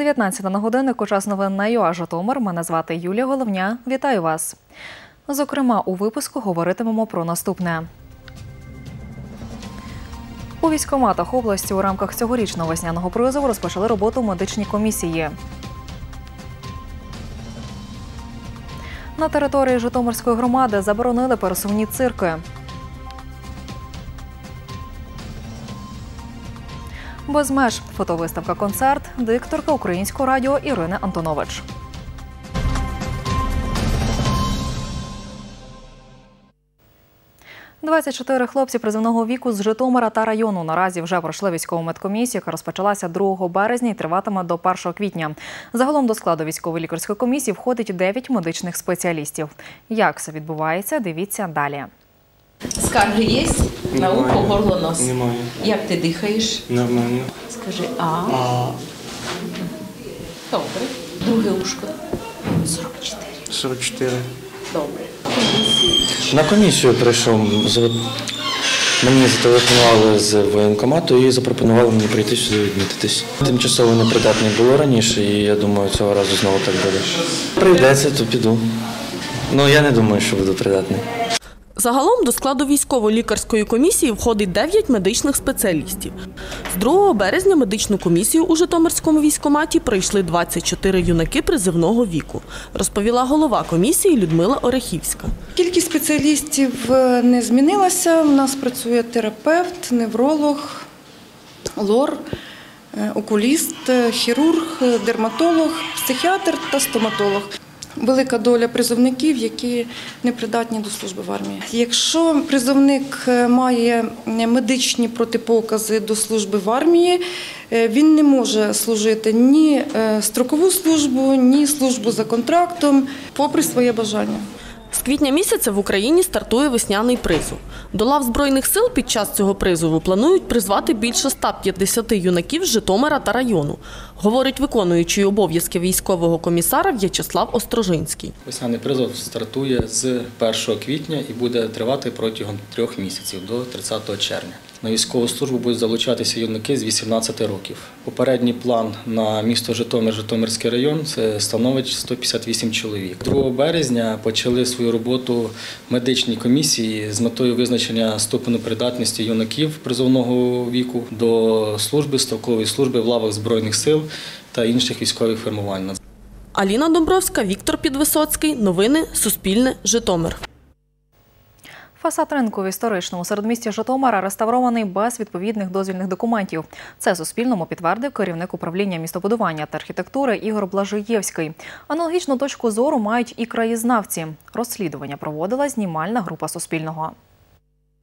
19 на годиннику час новин на ЮА Житомир. Мене звати Юлія Головня. Вітаю вас. Зокрема, у випуску говоритимемо про наступне. У військкоматах області у рамках цьогорічного весняного призову розпочали роботу медичні комісії. На території Житомирської громади заборонили пересувні цирки. Без меж фотовиставка концерт, дикторка українського радіо Ірини Антонович. «24 хлопці призовного віку з Житомира та району наразі вже пройшли військову медкомісію, яка розпочалася 2 березня і триватиме до 1 квітня. Загалом до складу військової лікарської комісії входить 9 медичних спеціалістів. Як це відбувається, дивіться далі. Скарги є? На ухо, горло, нос. Немає. Як ти дихаєш? Нормально. Скажи А. А Добре. Друге ушко. 44. 44. Добре. На комісію прийшов. Мені зателефонували з воєнкомату і запропонували мені прийти сюди відмітитись. Тимчасово непридатний було раніше, і я думаю, цього разу знову так буде. Прийдеться, то піду. Ну я не думаю, що буду придатний. Загалом до складу військово-лікарської комісії входить 9 медичних спеціалістів. З 2 березня медичну комісію у Житомирському військкоматі пройшли 24 юнаки призивного віку, розповіла голова комісії Людмила Орехівська. Кількість спеціалістів е, не змінилася. У нас працює терапевт, невролог, лор, е, окуліст, е, хірург, дерматолог, психіатр та стоматолог. Велика доля призовників, які не придатні до служби в армії. Якщо призовник е, має медичні протипокази до служби в армії, е, він не може служити ні е, строкову службу, ні службу за контрактом, попри своє бажання. З квітня місяця в Україні стартує весняний призов. До лав Збройних сил під час цього призову планують призвати більше 150 юнаків з Житомира та району, говорить виконуючий обов'язки військового комісара В'ячеслав Острожинський. Весняний призов стартує з 1 квітня і буде тривати протягом трьох місяців до 30 червня. На військову службу будуть залучатися юнаки з 18 років. Попередній план на місто Житомир, Житомирський район це становить 158 чоловік. 2 березня почали свою роботу медичні комісії з метою визначення ступену придатності юнаків призовного віку до служби строкової служби в лавах збройних сил та інших військових формувань. Аліна Домбровська, Віктор Підвисоцький. Новини Суспільне. Житомир. Фасад ринку в історичному середмісті Житомира реставрований без відповідних дозвільних документів. Це Суспільному підтвердив керівник управління містобудування та архітектури Ігор Блажиєвський. Аналогічну точку зору мають і краєзнавці. Розслідування проводила знімальна група Суспільного.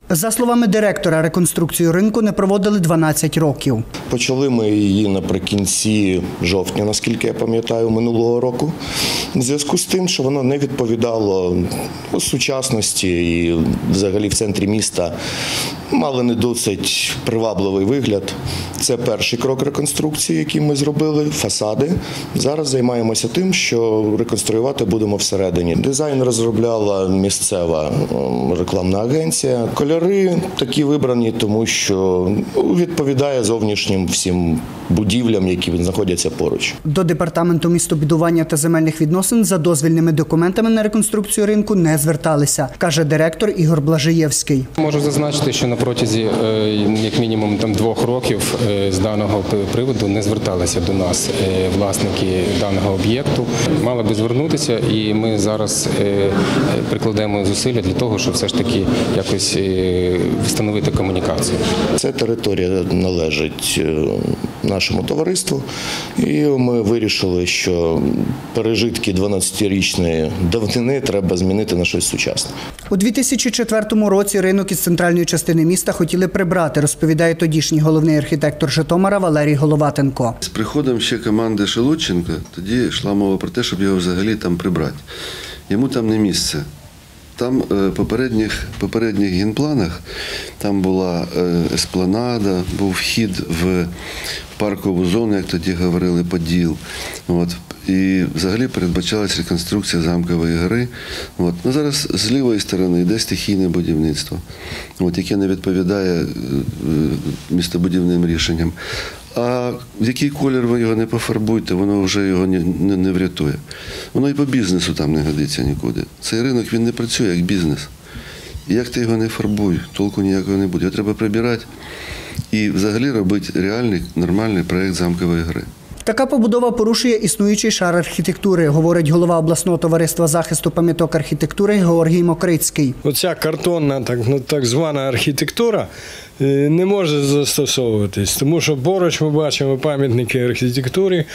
За словами директора, реконструкцію ринку не проводили 12 років. Почали ми її наприкінці жовтня, наскільки я пам'ятаю, минулого року. В зв'язку з тим, що воно не відповідало сучасності і взагалі в центрі міста мали не досить привабливий вигляд. Це перший крок реконструкції, який ми зробили. Фасади. Зараз займаємося тим, що реконструювати будемо всередині. Дизайн розробляла місцева рекламна агенція. Кольори такі вибрані, тому що відповідає зовнішнім всім будівлям, які знаходяться поруч. До департаменту містобудування та земельних відносин за дозвільними документами на реконструкцію ринку не зверталися, каже директор Ігор Блажиєвський. Можу зазначити, що на протязі е, як мінімум там двох років е, з даного приводу не зверталися до нас е, власники даного об'єкту. Мали би звернутися, і ми зараз прикладемо зусилля для того, щоб все ж таки якось встановити комунікацію. Ця територія належить е, нашому товариству, і ми вирішили, що пережитки 12-річної давнини треба змінити на щось сучасне. У 2004 році ринок із центральної частини міста хотіли прибрати, розповідає тодішній головний архітектор Житомира Валерій Головатенко. З приходом ще команди Шелудченка тоді йшла мова про те, щоб його взагалі там прибрати. Йому там не місце. Там е, попередніх, попередніх генпланах там була е, еспланада, був вхід в паркову зону, як тоді говорили, поділ. От. І взагалі передбачалась реконструкція замкової гори. От. Ну, зараз з лівої сторони йде стихійне будівництво, от, яке не відповідає е, містобудівним рішенням. А в який колір ви його не пофарбуйте, воно вже його не, не, не врятує. Воно і по бізнесу там не годиться нікуди. Цей ринок він не працює як бізнес. І як ти його не фарбуй, толку ніякого не буде. Його треба прибирати і взагалі робити реальний нормальний проєкт замкової гри. Така побудова порушує існуючий шар архітектури, говорить голова обласного товариства захисту пам'яток архітектури Георгій Мокрицький. Оця картонна так, ну, так звана архітектура не може застосовуватись, тому що поруч ми бачимо пам'ятники архітектури,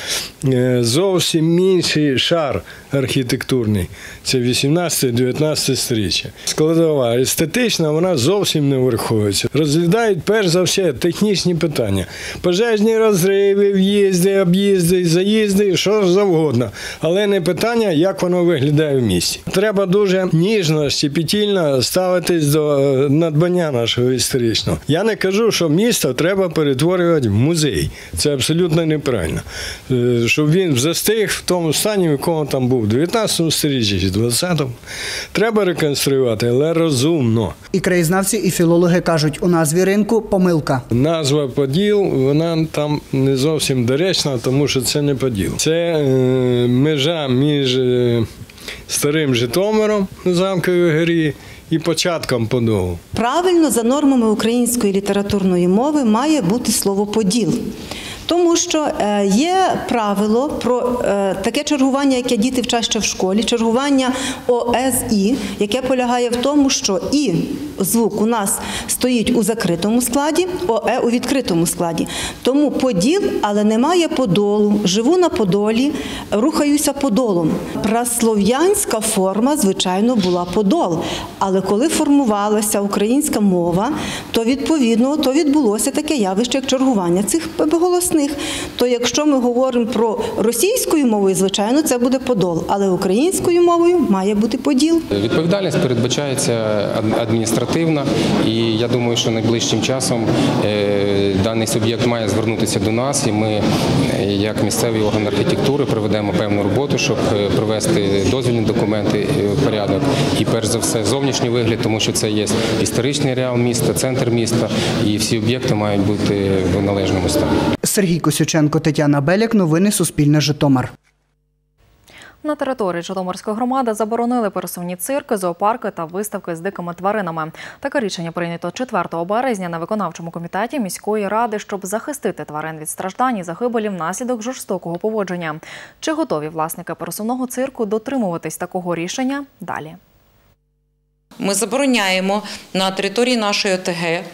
е, зовсім інший шар архітектурний. Це 18-19 сторіччя. Складова естетична, вона зовсім не враховується. Розглядають перш за все технічні питання. Пожежні розриви, в'їзди, об'їзди, заїзди, що завгодно. Але не питання, як воно виглядає в місті. Треба дуже ніжно, щепетільно ставитись до е, надбання нашого історичного. Я не кажу, що місто треба перетворювати в музей. Це абсолютно неправильно. Е, Щоб він застиг в тому стані, в якому там був в 19 сторіччі чи 20-му. Треба реконструювати, але розумно. І краєзнавці, і філологи кажуть, у назві ринку помилка. Назва Поділ, вона там не зовсім доречна, тому що це не Поділ. Це е, межа між е, старим Житомиром на замковій горі і початком Подолу. Правильно за нормами української літературної мови має бути слово поділ. Тому що е, є правило про е, таке чергування, яке діти вчать ще в школі, чергування ОСІ, яке полягає в тому, що і звук у нас стоїть у закритому складі, ОЕ у відкритому складі. Тому поділ, але немає подолу. Живу на подолі, рухаюся подолом. Праслов'янська форма, звичайно, була подол. Але коли формувалася українська мова, то відповідно то відбулося таке явище, як чергування цих голосних. То якщо ми говоримо про російською мовою, звичайно, це буде подол, але українською мовою має бути поділ. Відповідальність передбачається ад- адміністративна, і я думаю, що найближчим часом е, даний суб'єкт має звернутися до нас, і ми, е, як місцевий орган архітектури, проведемо певну роботу, щоб е, привести дозвільні документи в порядок. І перш за все зовнішній вигляд, тому що це є історичний реал міста, центр міста, і всі об'єкти мають бути в належному стані. Сергій Косюченко, Тетяна Беляк. Новини Суспільне Житомир. На території Житомирської громади заборонили пересувні цирки, зоопарки та виставки з дикими тваринами. Таке рішення прийнято 4 березня на виконавчому комітеті міської ради, щоб захистити тварин від страждань і загибелі внаслідок жорстокого поводження. Чи готові власники пересувного цирку дотримуватись такого рішення? Далі. Ми забороняємо на території нашої ОТГ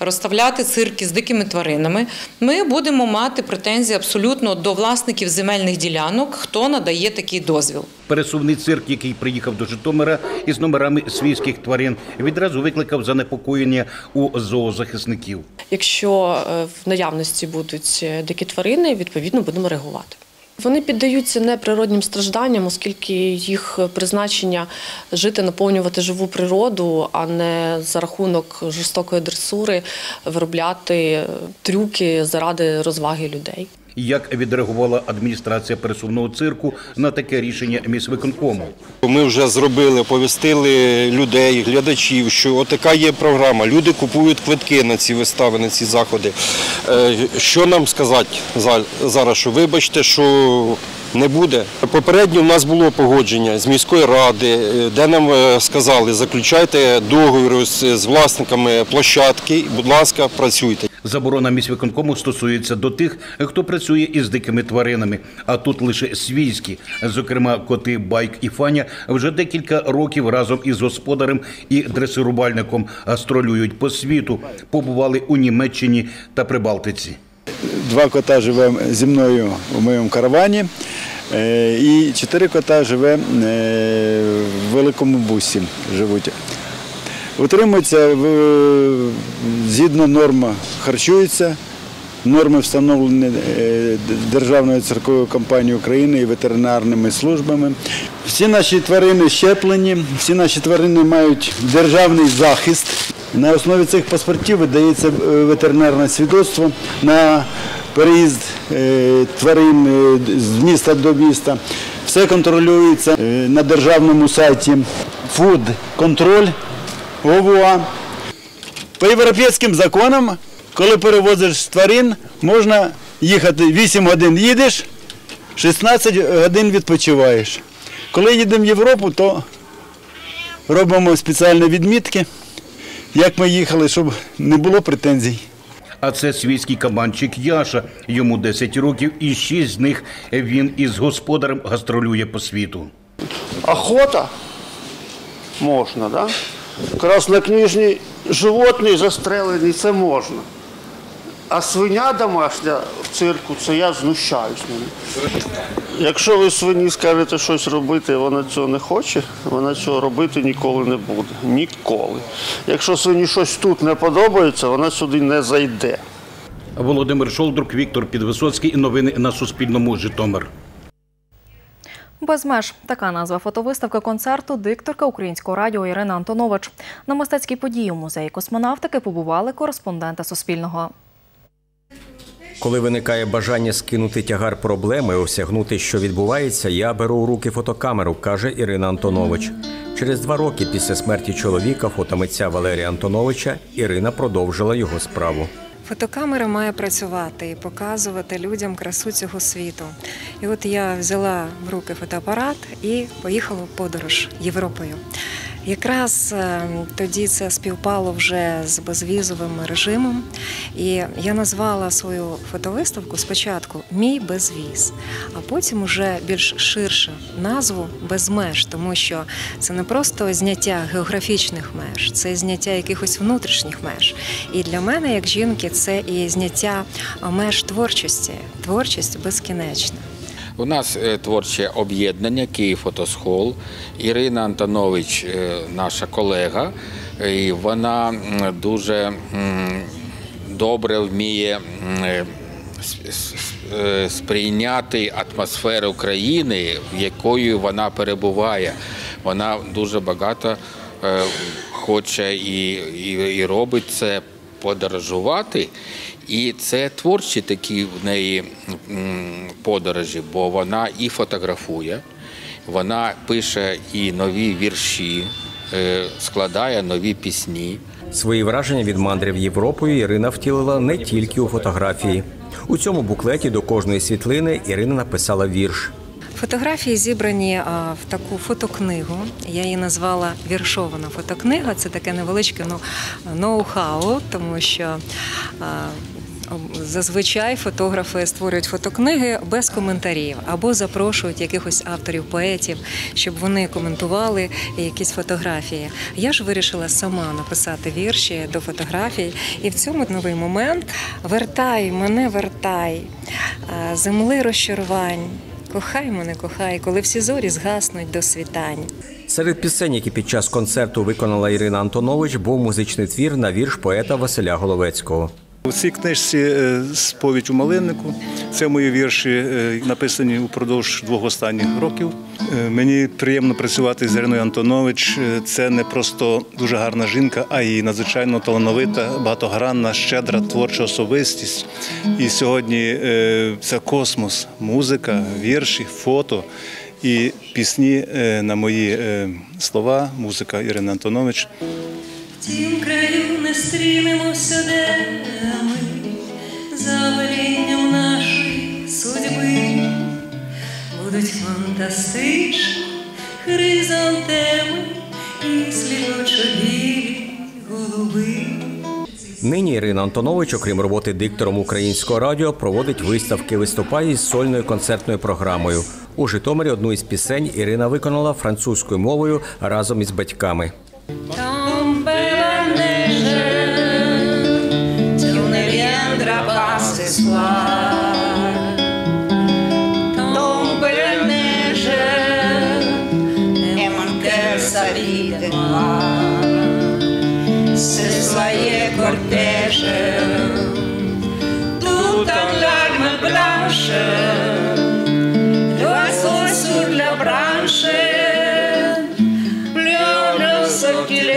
розставляти цирки з дикими тваринами. Ми будемо мати претензії абсолютно до власників земельних ділянок, хто надає такий дозвіл. Пересувний цирк, який приїхав до Житомира із номерами свійських тварин, відразу викликав занепокоєння у зоозахисників. Якщо е, в наявності будуть е, дикі тварини, відповідно будемо реагувати. Вони піддаються неприроднім стражданням, оскільки їх призначення жити, наповнювати живу природу, а не за рахунок жорстокої дресури виробляти трюки заради розваги людей. Як відреагувала адміністрація пересувного цирку на таке рішення міськвиконкому? Ми вже зробили, оповістили людей, глядачів, що отака є програма. Люди купують квитки на ці вистави, на ці заходи. Е, Що нам сказати зараз? Що вибачте, що не буде. Попередньо в нас було погодження з міської ради, е, де нам е, сказали, заключайте договір з власниками площадки, будь ласка, працюйте. Заборона міськвиконкому стосується до тих, хто працює із дикими тваринами. А тут лише свійські, зокрема коти Байк і Фаня, вже декілька років разом із господарем і дресирувальником гастролюють по світу. Побували у Німеччині та Прибалтиці. Два кота живе зі мною у моєму каравані, е, і чотири кота живе е, в великому бусі. Живуть. Утримуються в- згідно норм харчуються. Норми встановлені е, Державною цирковою компанією України і ветеринарними службами. Всі наші тварини щеплені, всі наші тварини мають державний захист. На основі цих паспортів видається е, ветеринарне свідоцтво на переїзд е, тварин з міста до міста. Все контролюється на державному сайті Control ОВУА. По європейським законам, коли перевозиш тварин, можна їхати 8 годин їдеш, 16 годин відпочиваєш. Коли їдемо в Європу, то робимо спеціальні відмітки, як ми їхали, щоб не було претензій. А це свійський кабанчик Яша. Йому 10 років, і 6 з них він із господарем гастролює по світу. Охота можна, да? Краснокнижні животні застрелені, це можна. А свиня домашня в цирку, це я знущаюсь. Якщо ви свині скажете щось робити, вона цього не хоче, вона цього робити ніколи не буде. Ніколи. Якщо свині щось тут не подобається, вона сюди не зайде. Володимир Шолдрук, Віктор Підвисоцький. Новини на Суспільному. Житомир. Без меж така назва фотовиставки концерту дикторка українського радіо Ірина Антонович. На мистецькій події у музеї космонавтики побували кореспонденти Суспільного. Коли виникає бажання скинути тягар проблеми, осягнути, що відбувається, я беру у руки фотокамеру, каже Ірина Антонович. Через два роки після смерті чоловіка, фотомитця Валерія Антоновича, Ірина продовжила його справу. Фотокамера має працювати і показувати людям красу цього світу. І от я взяла в руки фотоапарат і поїхала в подорож Європою. Якраз е, тоді це співпало вже з безвізовим режимом, і я назвала свою фотовиставку спочатку Мій безвіз, а потім уже більш ширше назву без меж, тому що це не просто зняття географічних меж, це зняття якихось внутрішніх меж. І для мене, як жінки, це і зняття меж творчості. Творчість безкінечна. У нас е, творче об'єднання Київ Фотосхол. Ірина Антонович, е, наша колега, і вона дуже добре вміє е, сприйняти атмосферу країни, в якої вона перебуває. Вона дуже багато хоче і робить це подорожувати. І це творчі такі в неї подорожі, бо вона і фотографує, вона пише і нові вірші, е, складає нові пісні. Свої враження від мандрів Європою Ірина втілила не тільки у фотографії. У цьому буклеті до кожної світлини Ірина написала вірш. Фотографії зібрані в таку фотокнигу. Я її назвала віршована фотокнига. Це таке невеличке ну, ноу-хау, тому що зазвичай фотографи створюють фотокниги без коментарів або запрошують якихось авторів, поетів, щоб вони коментували якісь фотографії. Я ж вирішила сама написати вірші до фотографій, і в цьому новий момент вертай мене, вертай, земли розчарувань. Кохай мене, кохай, коли всі зорі згаснуть до світань. Серед пісень, які під час концерту виконала Ірина Антонович, був музичний твір на вірш поета Василя Головецького. У цій книжці е, «Сповідь у малиннику. Це мої вірші, е, написані упродовж двох останніх років. Е, Мені приємно працювати з Іриною Антонович. Це не просто дуже гарна жінка, а й надзвичайно талановита, багатогранна, щедра творча особистість. І сьогодні це космос, музика, вірші, фото. І пісні на мої слова, музика Ірини Антонович. Тім краю не стрінемося, де будуть фантастичні хризантеми і слідочовілі голуби. Нині Ірина Антонович, окрім роботи диктором українського радіо, проводить виставки, виступає із сольною концертною програмою. У Житомирі одну із пісень Ірина виконала французькою мовою разом із батьками. Tant Tout en larmes blanches, l'oiseau sur la branche. pleure ce qu'il.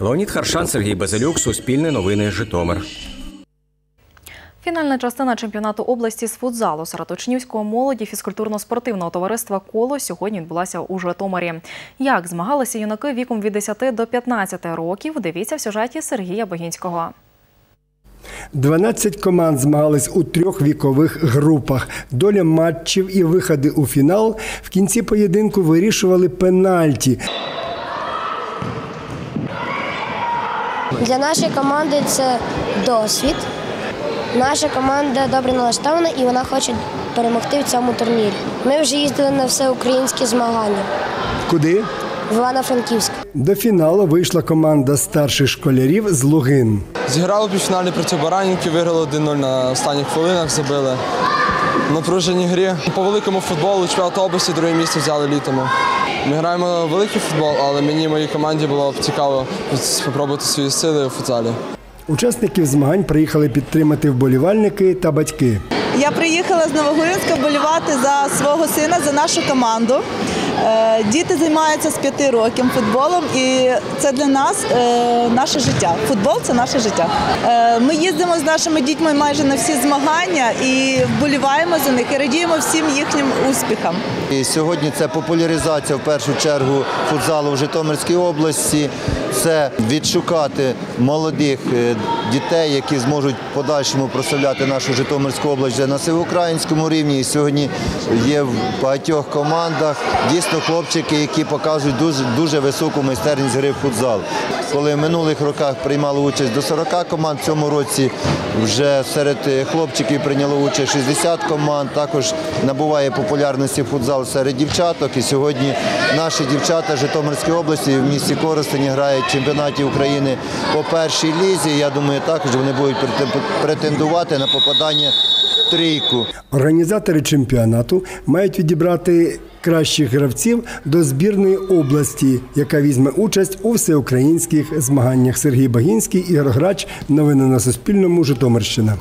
Леонід Харшан, Сергій Базилюк, Суспільне новини, Житомир. Фінальна частина чемпіонату області з футзалу серед учнівського молоді фізкультурно-спортивного товариства Коло сьогодні відбулася у Житомирі. Як змагалися юнаки віком від 10 до 15 років, дивіться в сюжеті Сергія Богінського. 12 команд змагались у трьох вікових групах. Доля матчів і виходи у фінал в кінці поєдинку вирішували пенальті. Для нашої команди це досвід. Наша команда добре налаштована і вона хоче перемогти в цьому турнірі. Ми вже їздили на всеукраїнські змагання Куди? в Івано-Франківськ. До фіналу вийшла команда старших школярів з Лугин. Зіграли півфіналі проти Баранівки, виграли 1-0 на останніх хвилинах, забили. В напруженій грі. По великому футболу чемпіонат області друге місце взяли літом. Ми граємо великий футбол, але мені моїй команді було б цікаво спробувати свої сили у футзалі. Учасників змагань приїхали підтримати вболівальники та батьки. Я приїхала з Новогорівська болювати за свого сина, за нашу команду. Е, Діти займаються з п'яти років футболом, і це для нас е, наше життя. Футбол це наше життя. Е, Ми їздимо з нашими дітьми майже на всі змагання і вболіваємо за них і радіємо всім їхнім успіхам. І сьогодні це популяризація в першу чергу футзалу в Житомирській області. Це відшукати молодих дітей, які зможуть в подальшому прославляти нашу Житомирську область на всеукраїнському рівні. І сьогодні є в багатьох командах дійсно хлопчики, які показують дуже, дуже високу майстерність гри в футзал. Коли в минулих роках приймали участь до 40 команд, в цьому році вже серед е, хлопчиків прийняло участь 60 команд. Також набуває популярності футзал серед дівчаток. І сьогодні наші дівчата Житомирської області в місті Коростені грають в чемпіонаті України по першій лізі. Я думаю, також вони будуть претен- претендувати на попадання в трійку. Організатори чемпіонату мають відібрати кращих гравців до збірної області, яка візьме участь у всеукраїнських змаганнях. Сергій Багінський, Ігор Грач. Новини на Суспільному. Житомирщина.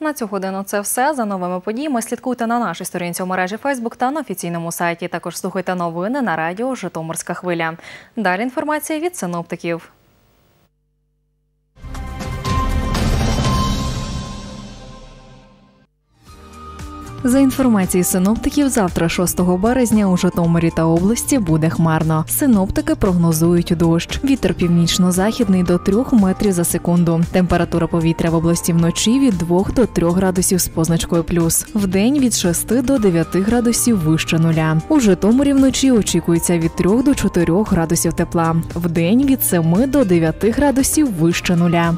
На цю годину це все. За новими подіями слідкуйте на нашій сторінці у мережі Фейсбук та на офіційному сайті. Також слухайте новини на радіо Житомирська хвиля. Далі інформація від синоптиків. За інформацією синоптиків, завтра, 6 березня, у Житомирі та області буде хмарно. Синоптики прогнозують дощ. Вітер північно-західний до 3 метрів за секунду. Температура повітря в області вночі від 2 до 3 градусів з позначкою плюс. Вдень від 6 до 9 градусів вище нуля. У Житомирі вночі очікується від 3 до 4 градусів тепла. Вдень від 7 до 9 градусів вище нуля.